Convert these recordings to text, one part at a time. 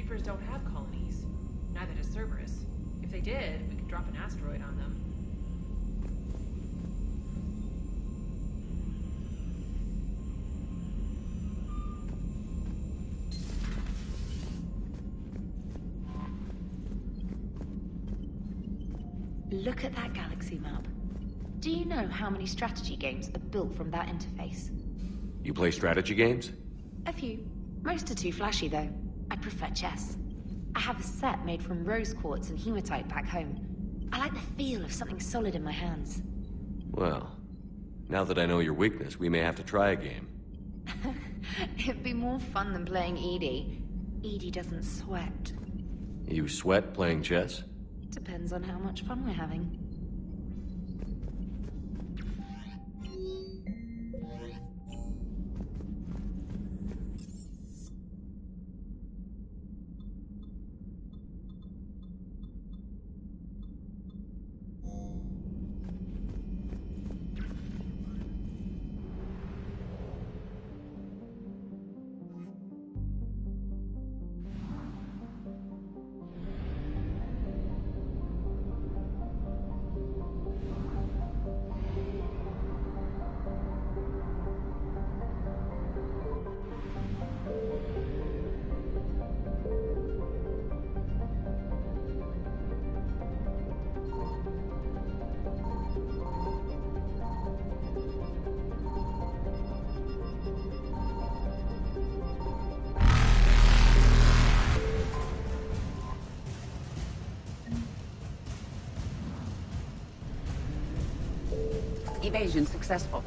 Reapers don't have colonies. Neither does Cerberus. If they did, we could drop an asteroid on them. Look at that galaxy map. Do you know how many strategy games are built from that interface? You play strategy games? A few. Most are too flashy, though. I prefer chess. I have a set made from rose quartz and hematite back home. I like the feel of something solid in my hands. Well, now that I know your weakness, we may have to try a game. It'd be more fun than playing EDI. EDI doesn't sweat. You sweat playing chess? Depends on how much fun we're having. Evasion successful.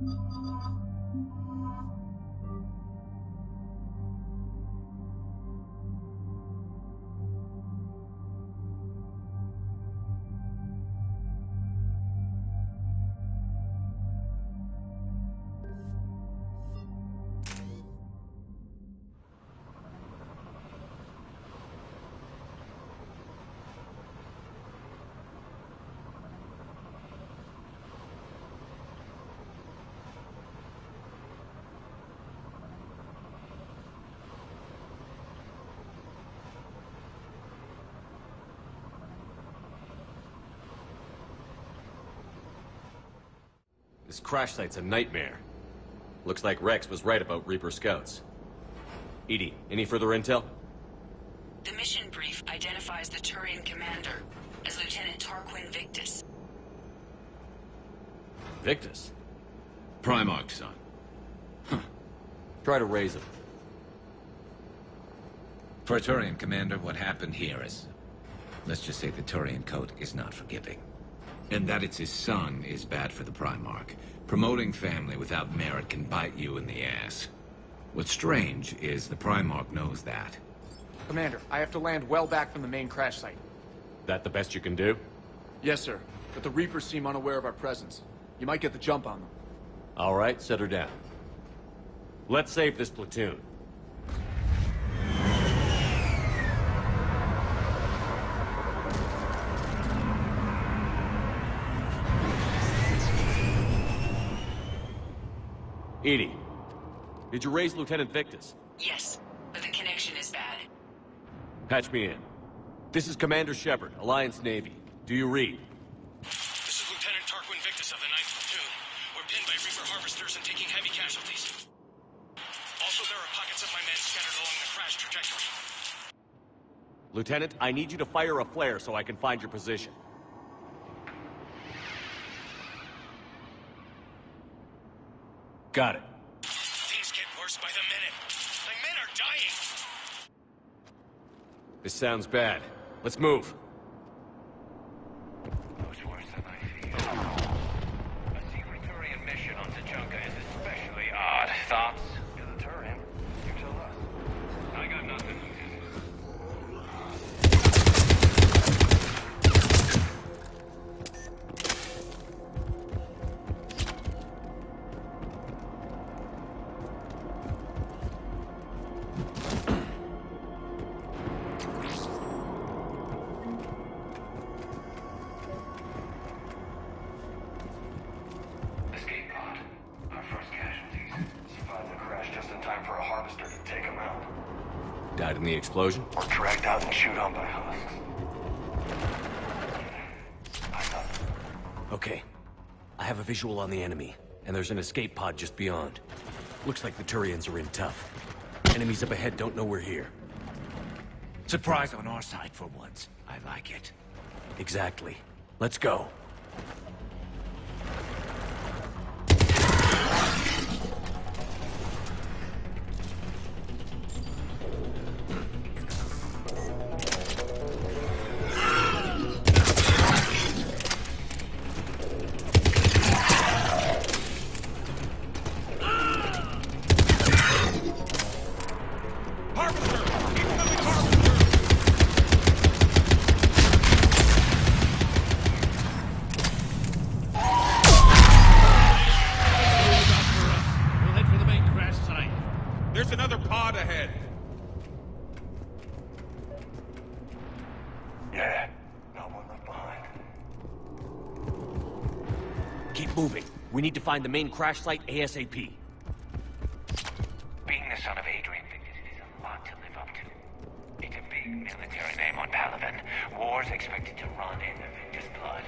Thank you. This crash site's a nightmare. Looks like Wrex was right about Reaper scouts. EDI, any further intel? The mission brief identifies the Turian commander as Lieutenant Tarquin Victus. Victus? Primarch, son. Try to raise him. For a Turian commander, what happened here is... Let's just say the Turian code is not forgiving. And that it's his son is bad for the Primarch. Promoting family without merit can bite you in the ass. What's strange is the Primarch knows that. Commander, I have to land well back from the main crash site. That the best you can do? Yes, sir. But the Reapers seem unaware of our presence. You might get the jump on them. All right, set her down. Let's save this platoon. EDI, did you raise Lieutenant Victus? Yes, but the connection is bad. Patch me in. This is Commander Shepard, Alliance Navy. Do you read? This is Lieutenant Tarquin Victus of the 9th Platoon. We're pinned by Reaper harvesters and taking heavy casualties. Also, there are pockets of my men scattered along the crash trajectory. Lieutenant, I need you to fire a flare so I can find your position. Got it. Things get worse by the minute. My men are dying! This sounds bad. Let's move. In the explosion? Or dragged out and chewed on by husks. I know. Okay. I have a visual on the enemy, and there's an escape pod just beyond. Looks like the Turians are in tough. Enemies up ahead don't know we're here. Surprise on our side for once. I like it. Exactly. Let's go. Find the main crash site ASAP. Being the son of Adrian Victus is a lot to live up to. It's a big military name on Palaven. War's expected to run in the Victus blood.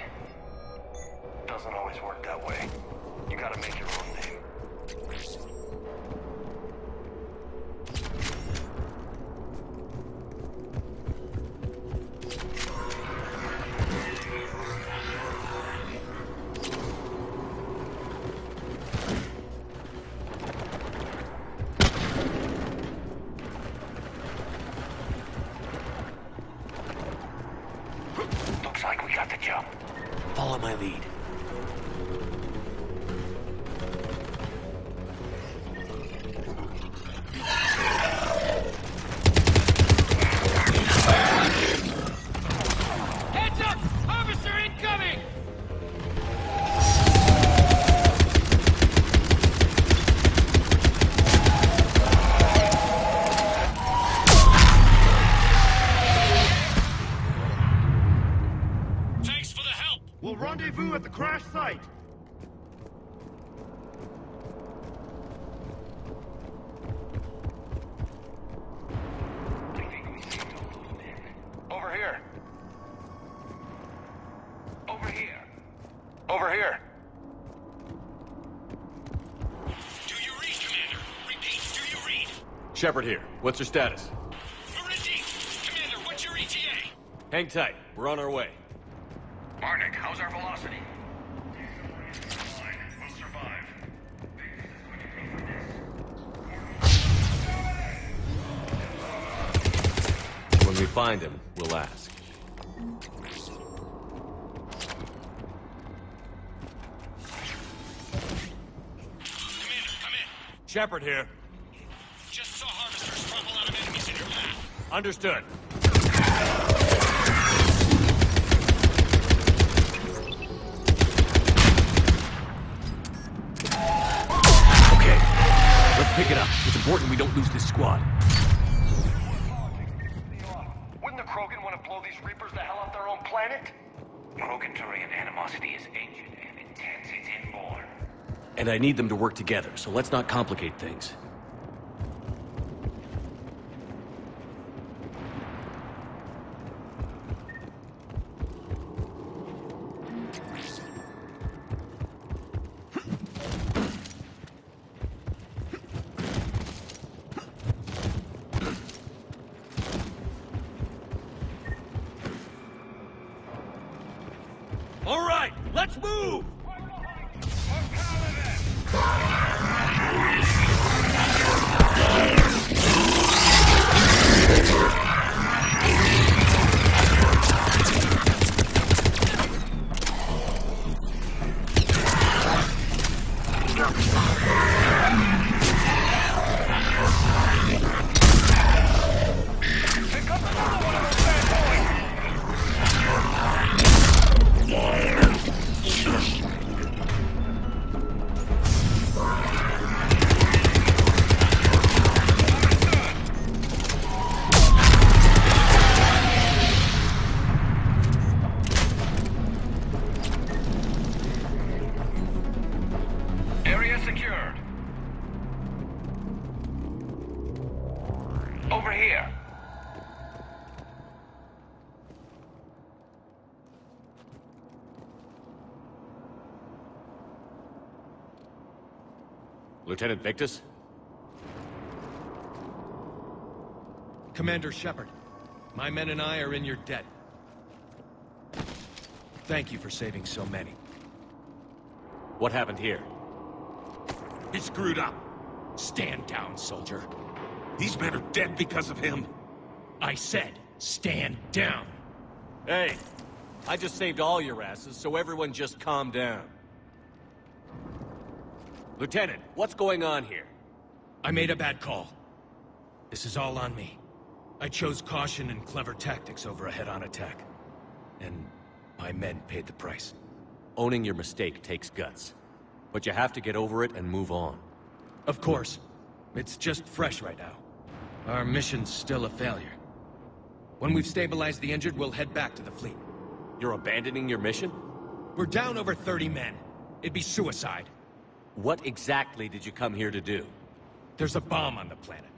Doesn't always work that way. You gotta make your own name. Follow my lead. Rendezvous at the crash site. I think we see no movement. Over here. Over here. Over here. Do you read, Commander? Repeat, do you read? Shepard here. What's your status? We're in deep. Commander, what's your ETA? Hang tight. We're on our way. Marnik, how's our velocity? We find him, we'll ask. Commander, come in. Shepard here. Just saw harvesters trample out of enemies in your path. Understood. Okay. Let's pick it up. It's important we don't lose this squad. And I need them to work together, so let's not complicate things. All right, let's move! Lieutenant Victus? Commander Shepard, my men and I are in your debt. Thank you for saving so many. What happened here? He screwed up. Stand down, soldier. These men are dead because of him. I said, stand down. Hey, I just saved all your asses, so everyone just calm down. Lieutenant, what's going on here? I made a bad call. This is all on me. I chose caution and clever tactics over a head-on attack. And my men paid the price. Owning your mistake takes guts. But you have to get over it and move on. Of course. It's just fresh right now. Our mission's still a failure. When we've stabilized the injured, we'll head back to the fleet. You're abandoning your mission? We're down over 30 men. It'd be suicide. What exactly did you come here to do? There's a bomb on the planet.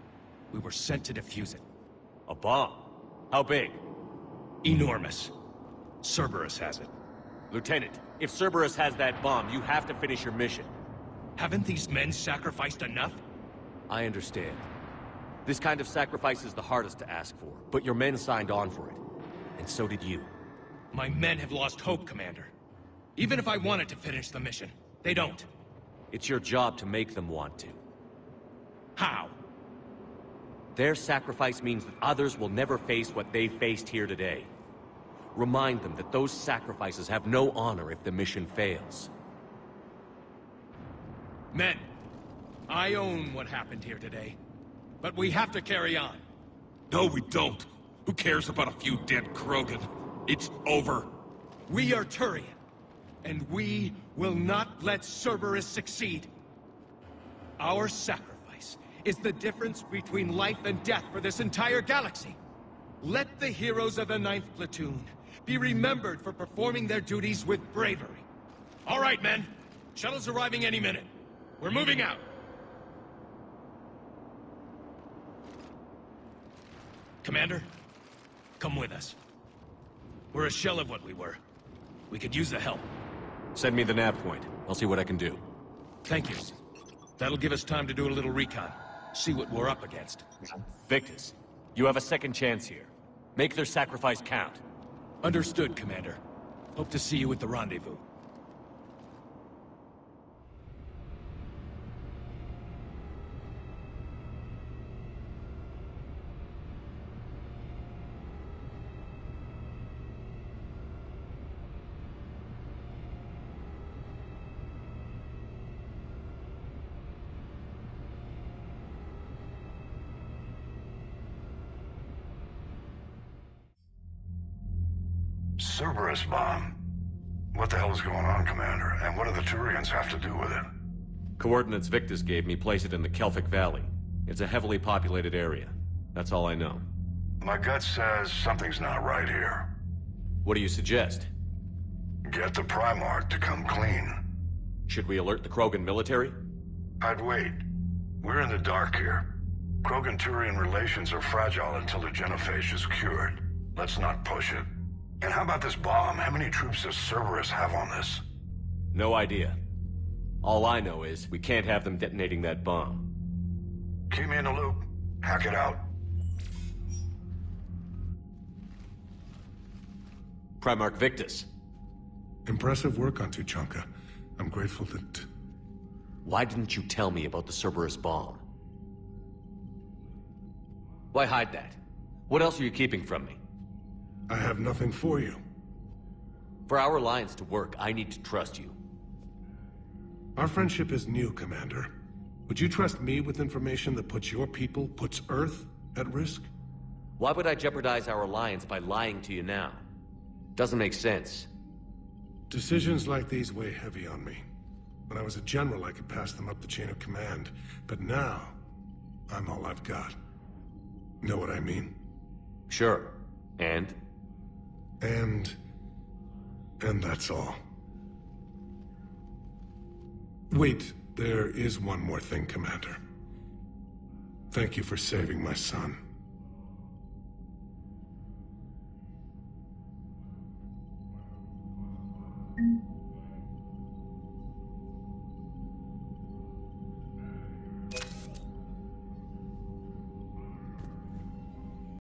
We were sent to defuse it. A bomb? How big? Enormous. Cerberus has it. Lieutenant, if Cerberus has that bomb, you have to finish your mission. Haven't these men sacrificed enough? I understand. This kind of sacrifice is the hardest to ask for, but your men signed on for it. And so did you. My men have lost hope, Commander. Even if I wanted to finish the mission, they don't. It's your job to make them want to. How? Their sacrifice means that others will never face what they faced here today. Remind them that those sacrifices have no honor if the mission fails. Men, I own what happened here today. But we have to carry on. No, we don't. Who cares about a few dead Krogan? It's over. We are Turian, and we will not let Cerberus succeed. Our sacrifice is the difference between life and death for this entire galaxy. Let the heroes of the Ninth Platoon be remembered for performing their duties with bravery. All right, men. Shuttle's arriving any minute. We're moving out. Commander, come with us. We're a shell of what we were. We could use the help. Send me the nav point. I'll see what I can do. Thank you. That'll give us time to do a little recon. See what we're up against. Victus, you have a second chance here. Make their sacrifice count. Understood, Commander. Hope to see you at the rendezvous. Cerberus bomb. What the hell is going on, Commander? And what do the Turians have to do with it? Coordinates Victus gave me place it in the Kelphic Valley. It's a heavily populated area. That's all I know. My gut says something's not right here. What do you suggest? Get the Primarch to come clean. Should we alert the Krogan military? I'd wait. We're in the dark here. Krogan-Turian relations are fragile until the genophage is cured. Let's not push it. And how about this bomb? How many troops does Cerberus have on this? No idea. All I know is we can't have them detonating that bomb. Keep me in the loop. Hackett out. Primarch Victus. Impressive work on Tuchanka. I'm grateful that... Why didn't you tell me about the Cerberus bomb? Why hide that? What else are you keeping from me? I have nothing for you. For our alliance to work, I need to trust you. Our friendship is new, Commander. Would you trust me with information that puts your people, puts Earth, at risk? Why would I jeopardize our alliance by lying to you now? Doesn't make sense. Decisions like these weigh heavy on me. When I was a general, I could pass them up the chain of command. But now, I'm all I've got. Know what I mean? Sure. And? And... And that's all. Wait, there is one more thing, Commander. Thank you for saving my son.